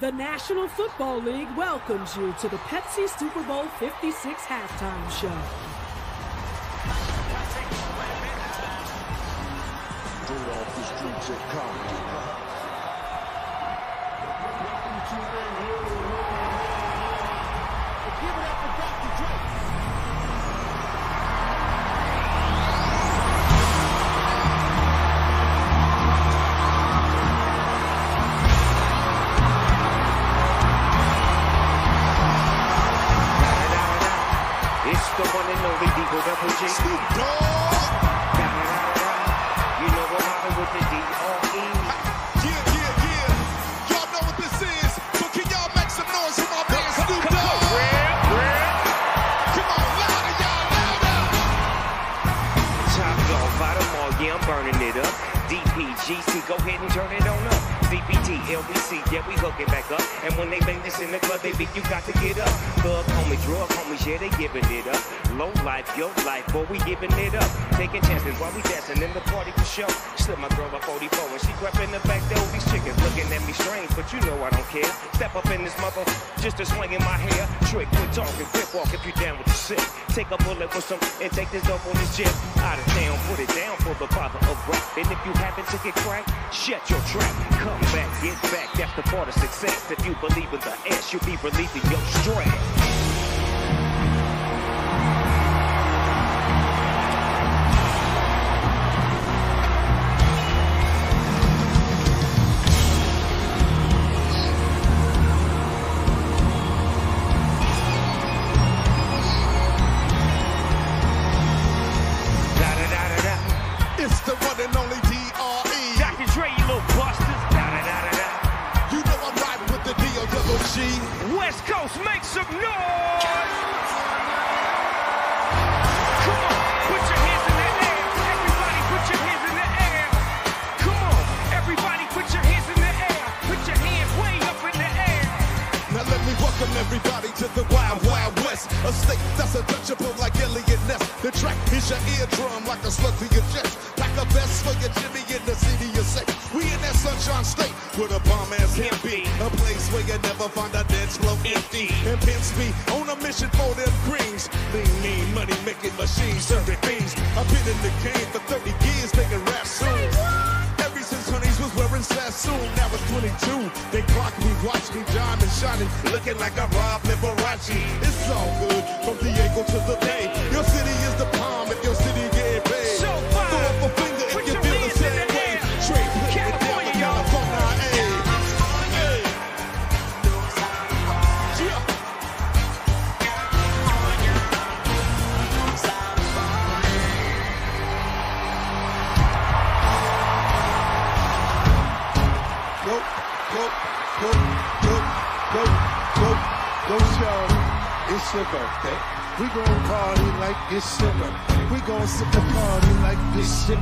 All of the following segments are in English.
The National Football League welcomes you to the Pepsi Super Bowl 56 halftime show. Compton. I'm burning it up. DPGC, go ahead and turn it on up. CPT, LBC, yeah, we hooking back up. And when they bang this in the club, they think you got to get up. Thug homie, drug homies, yeah, they giving it up. Low life, your life, boy, we giving it up. Taking chances while we dancing in the party for show. Slip my girl a 44 and she crept in the back door. These chickens looking at me strange, but you know I don't care. Step up in this mother, just a swing in my hair. Trick, quit talking, quick walk if you down with the sick. Take a bullet with some and take this dope on this jet. Out of town, put it down for the father of rap. And if you happen to get cracked, shut your trap. Come back, get back, that's the part of success. If you believe in the S, you'll be relieving your stress. A state that's untouchable like Eliot Ness. The track is your eardrum like a slug to your chest. Like a vest for your Jimmy in the city you say. We in that sunshine state where the bomb ass can be. A place where you never find a dead flow empty. And pimps be on a mission for them greens. Lean, mean, money making machines, serving fiends. I've been in the game for 30 Sassoon, now it's 22. They clock me, watch me, diamond shining, looking like a Rob Liberace. It's all good from Diego to the Bay. Your city is the palm if your city Your birthday. We gon' party like your birthday. We gon' sip the party like it's your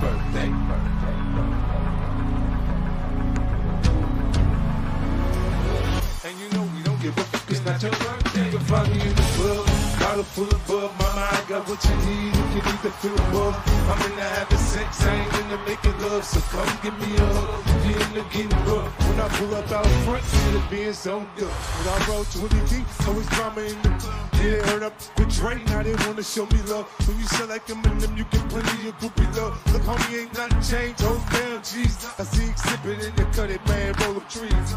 it's not your birthday. You can find me in the club, bottle full of bub. Mama, I got what you need if you need to feel above. I'm in the having sex, I ain't into making love, so come give me a hug. You're into getting rough, when I pull up out front, see the Benz on good. When I roll 20 deep, always drama in the club. Yeah, heard up with Dre, now they wanna show me love. When you sell like Eminem, you get plenty of groupie love. Look, homie, ain't nothing changed, hold down, jeez. I see Xzibit in the cut man, roll up trees.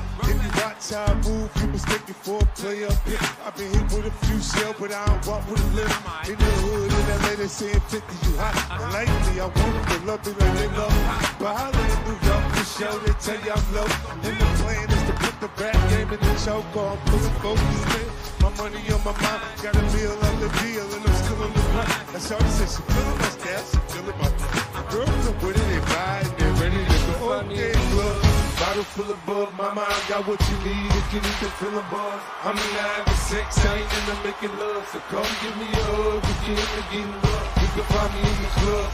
I move, mistake it for a player pick. I've been hit with a few shells, but I don't walk with a limp. In the hood, in LA, they saying 50, you hot. And lately, I want them to love me like they love. But I live in New York, for show, they tell you I'm low. And the plan is to put the rap game in the choke, I'm pulling focus, man. My money on my mind, got a meal on the deal, and I'm still on the run. That's how she said she feeling my style, she feeling my girls are with it, they bottle full of bug, mama, I got what you need if you need to feel a buzz. I'm in the having sex, I ain't into making love, so come give me a hug if you're into getting rough. You can find me in the club.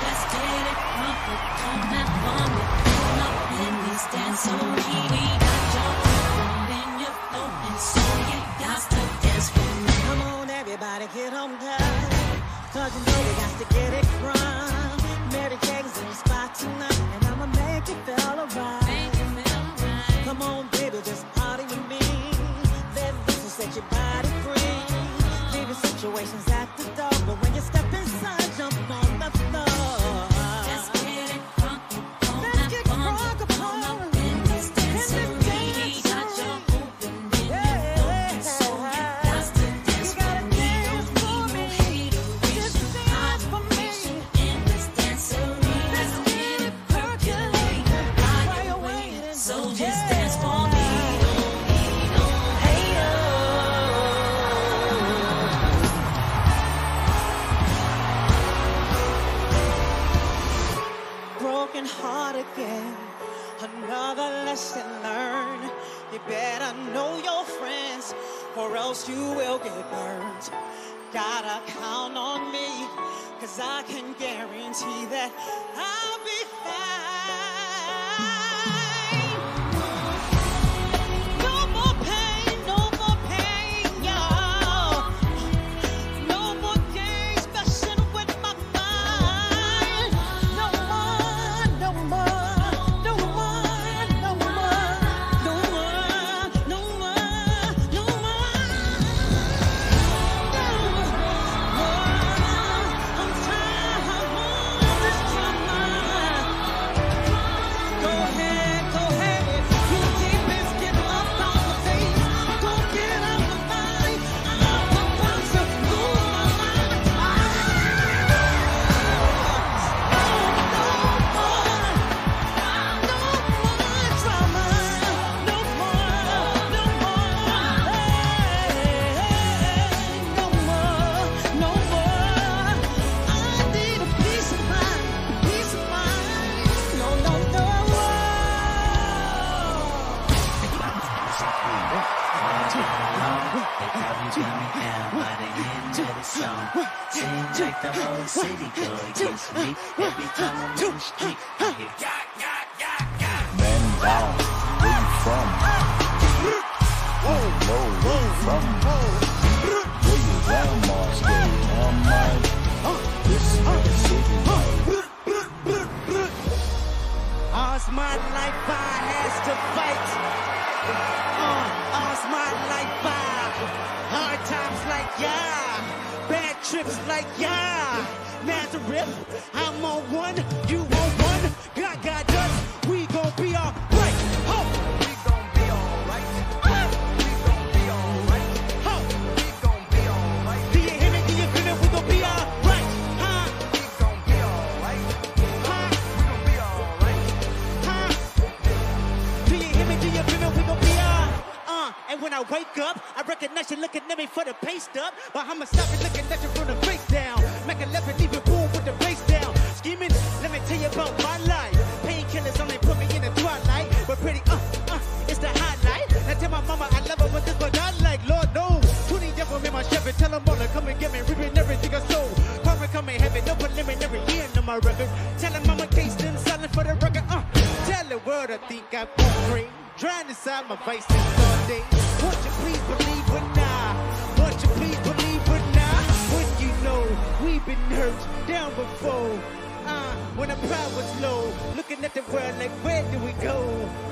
Let's get it crumpled, come and bump it. Pull up in this dance so we we got your rhythm in your flow, and so you got to dance with me. Come on, everybody, get on down. Cause you know we got to get it from Mary J's in the spot tonight And I'ma make you feel alright. Come on baby, just party with me. Then this will set your body free. Leaving situations at the door But when you step in start again. Another lesson learned. You better know your friends, or else you will get burned. Gotta count on me, cause I can guarantee that I'll be Seems like the whole city go against me every time I'm in the street. I hear Man down, where you from? Low, where you from? Where your grandma stay? I'm this is the city. All's my life I has to fight. Uh, all's my life I. Hard times like yeah. Bad trips like yeah. Nazareth, I'm on one, you on up, recognize looking at me for the pay stub. But I'ma stop and looking at you from the face down. Make a left and leave it boom with the face down. Scheming, let me tell you about my life. Painkillers only put me in the twilight. But pretty, uh, uh, it's the highlight. Now tell my mama I love her, but this what I like. Lord knows. 20 devil in my Chevy. Tell them all to come and get me. Ripping everything I sold. Karma come in heaven. No preliminary end on my record. Tell them I'm a case and silent for the record. Uh, tell the world I think I'm great. Trying to side my vices all day. Won't you please believe it now? Won't you please believe it now? When you know we've been hurt down before. Uh, when the pride was low, looking at the world like where do we go?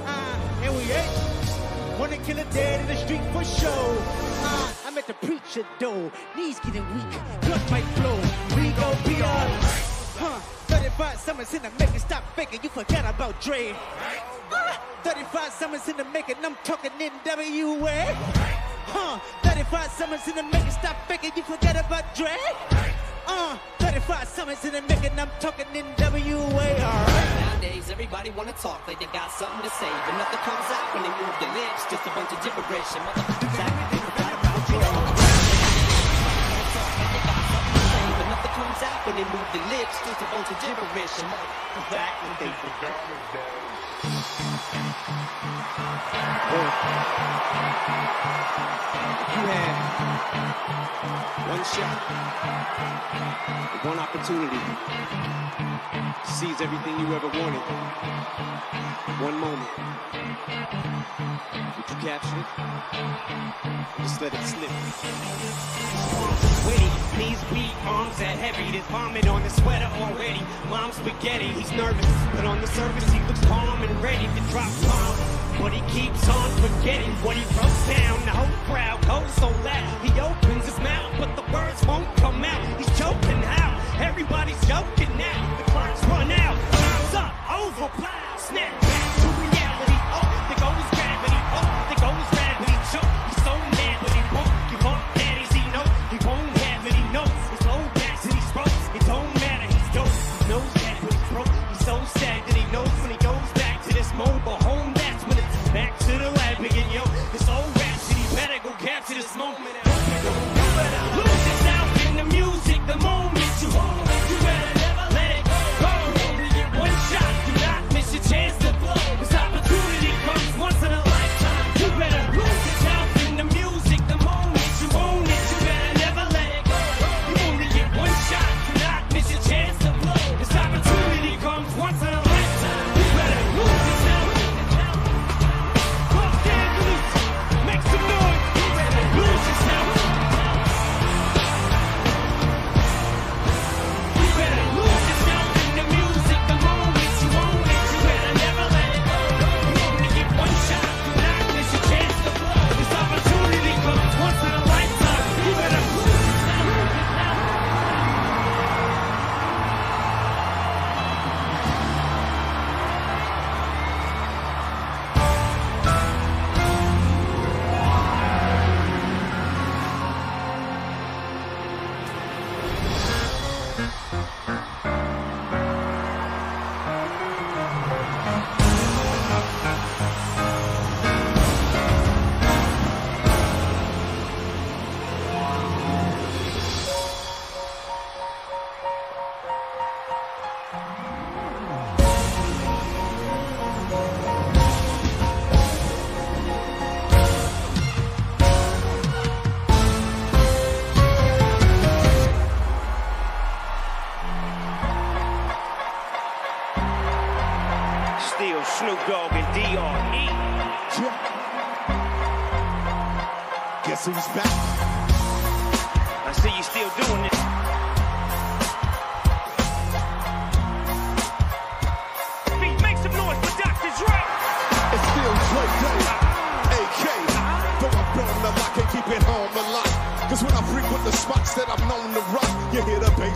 Uh, and we ain't. Wanna kill a dead in the street for show. Uh, I'm at the preacher door, knees getting weak, blood might flow. We gon' be alright. Huh? 35 summers in the making, stop faking, you forgot about Dre. Uh, 35 summers in the making, I'm talking NWA. Huh? 35 summers in the making, stop faking, you forgot about Dre. Uh, 35 summers in the making, I'm talking NWA. Alright. Nowadays, everybody wanna talk like they got something to say, but nothing comes out when they move their lips. Just a bunch of gibberish. And motherfuckers act like they about you. Comes out when they move their lips. Just a bunch of gibberish. And motherfuckers they forgot about You had one shot, one opportunity seize everything you ever wanted. One moment. Would you capture it? Just let it slip? Witty, knees weak, arms are heavy. There's vomit on the sweater already. Mom's spaghetti, he's nervous, but on the surface he looks calm and ready to drop bombs. But he keeps on forgetting what he wrote down. The whole crowd goes so loud. He opens his mouth, but the words won't come out. He's choking out. Everybody's joking now. The clock's run out. Time's up. Over. Moment.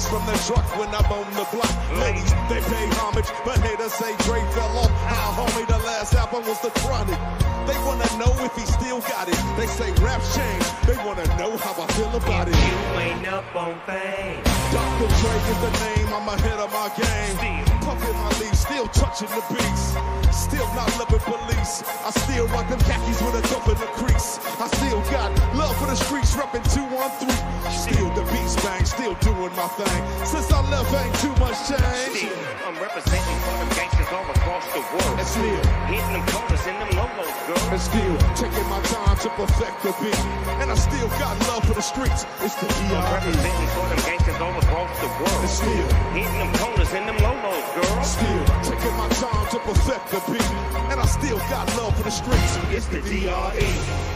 From the truck when I'm on the block. Ladies, they pay homage, but haters say Dre fell off. How homie, the last album was the chronic. They wanna know if he still got it. They say raps change. They wanna know how I feel about it. You ain't up on fame. Dr. Dre is the name, I'm ahead of my game. Puffin' my leaf, still touching the beats. Still not loving police. I still rock them khakis with a cup in the crease. I still got love for the streets, reppin' 213. Still the beats bang, still doing my thing. Since I left, ain't too much change. Still, I'm representing for them gangsters all across the world. And still, Hitting them corners in them lolos, girl. and still taking my time to perfect the beat. And I still got love for the streets. It's the I'm representing for them gangsters all across the world. And still, Hitting them corners in them lolos, girl. Still taking my time to perfect the beat. And I still got love for the streets. It's the DRE.